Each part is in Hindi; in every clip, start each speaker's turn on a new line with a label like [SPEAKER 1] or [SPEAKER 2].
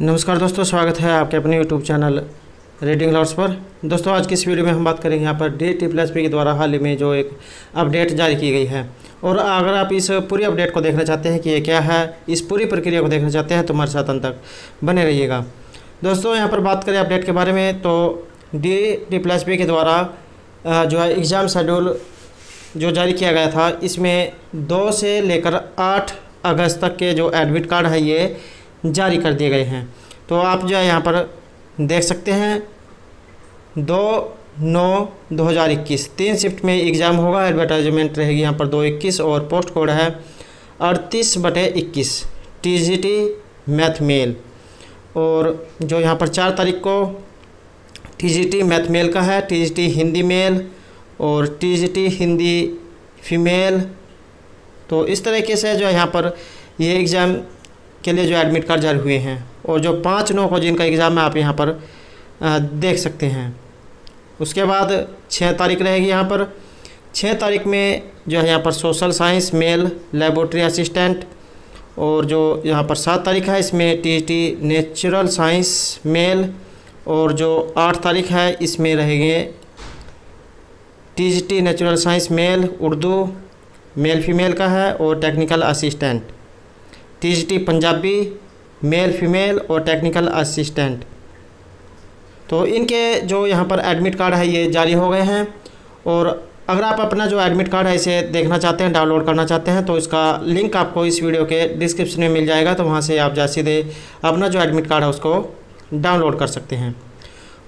[SPEAKER 1] नमस्कार दोस्तों, स्वागत है आपके अपने यूट्यूब चैनल रीडिंग लॉट्स पर। दोस्तों, आज की इस वीडियो में हम बात करेंगे यहाँ पर डी टी प्लस पी के द्वारा हाल ही में जो एक अपडेट जारी की गई है। और अगर आप इस पूरी अपडेट को देखना चाहते हैं कि ये क्या है, इस पूरी प्रक्रिया को देखना चाहते हैं तो हमारे साथ अंत तक बने रहिएगा। दोस्तों, यहाँ पर बात करें अपडेट के बारे में तो डी टी प्लस पी के द्वारा जो है एग्ज़ाम शेड्यूल जो जारी किया गया था, इसमें दो से लेकर आठ अगस्त तक के जो एडमिट कार्ड है ये जारी कर दिए गए हैं। तो आप जो है यहाँ पर देख सकते हैं, दो नौ दो हज़ार इक्कीस। तीन शिफ्ट में एग्ज़ाम होगा एडवर्टाइजमेंट रहेगी यहाँ पर दो इक्कीस और पोस्ट कोड है अड़तीस बटे इक्कीस। T G T math male और जो यहाँ पर चार तारीख को T G T math male का है T G T Hindi male और T G T Hindi female तो इस तरीके से जो यहाँ पर ये एग्ज़ाम के लिए जो एडमिट कार्ड जारी हुए हैं और जो पाँच नौ को जिनका एग्ज़ाम है आप यहाँ पर देख सकते हैं। उसके बाद छः तारीख रहेगी यहाँ पर। छः तारीख में जो है यहाँ पर social science male laboratory assistant और जो यहाँ पर सात तारीख है इसमें T T natural science male और जो आठ तारीख है इसमें रहेंगे T G T natural science male Urdu male female का है और technical assistant T Punjabi male female और टेक्निकल असिस्टेंट तो इनके जो यहाँ पर एडमिट कार्ड है, ये जारी हो गए हैं। और अगर आप अपना जो एडमिट कार्ड है, इसे देखना चाहते हैं डाउनलोड करना चाहते हैं तो इसका लिंक आपको इस वीडियो के डिस्क्रिप्शन में मिल जाएगा। तो वहाँ से आप जा सीधे अपना जो एडमिट कार्ड है, उसको डाउनलोड कर सकते हैं।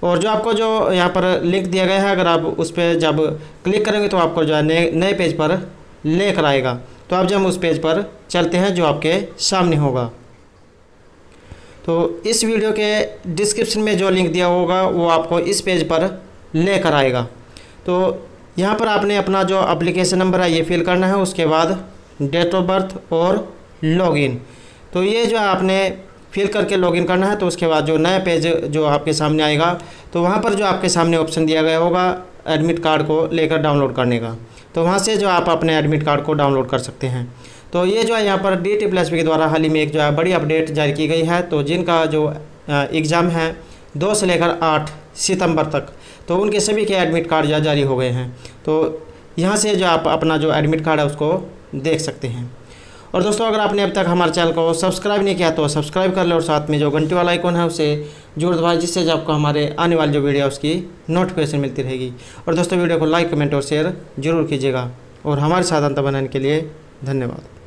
[SPEAKER 1] और जो आपको जो यहाँ पर लिंक दिया गया है, अगर आप उस पर जब क्लिक करेंगे तो आपको जो है, नए नए पेज पर लेकर आएगा। तो अब हम उस पेज पर चलते हैं जो आपके सामने होगा तो इस वीडियो के डिस्क्रिप्शन में जो लिंक दिया होगा, वो आपको इस पेज पर लेकर आएगा। तो यहाँ पर आपने अपना जो एप्लीकेशन नंबर है, ये फिल करना है, उसके बाद डेट ऑफ़ बर्थ और लॉगिन तो ये जो आपने फिल करके लॉगिन करना है तो उसके बाद जो नया पेज जो आपके सामने आएगा तो वहाँ पर जो आपके सामने ऑप्शन दिया गया होगा एडमिट कार्ड को लेकर डाउनलोड करने का। तो वहाँ से जो आप अपने एडमिट कार्ड को डाउनलोड कर सकते हैं। तो ये जो है यहाँ पर डी टी प्लस के द्वारा हाल ही में एक जो है बड़ी अपडेट जारी की गई है। तो जिनका जो एग्ज़ाम है, दो से लेकर आठ सितंबर तक तो उनके सभी के एडमिट कार्ड जो जारी हो गए हैं। तो यहाँ से जो आप अपना जो एडमिट कार्ड है उसको देख सकते हैं। और दोस्तों, अगर आपने अब तक हमारे चैनल को सब्सक्राइब नहीं किया तो सब्सक्राइब कर ले और साथ में जो घंटी वाला आइकॉन है, उसे जोड़ दबाए, जिससे जो आपको हमारे आने वाली जो वीडियो है, उसकी नोटिफिकेशन मिलती रहेगी। और दोस्तों, वीडियो को लाइक कमेंट और शेयर ज़रूर कीजिएगा। और हमारे साथ अंत बनाने के लिए धन्यवाद।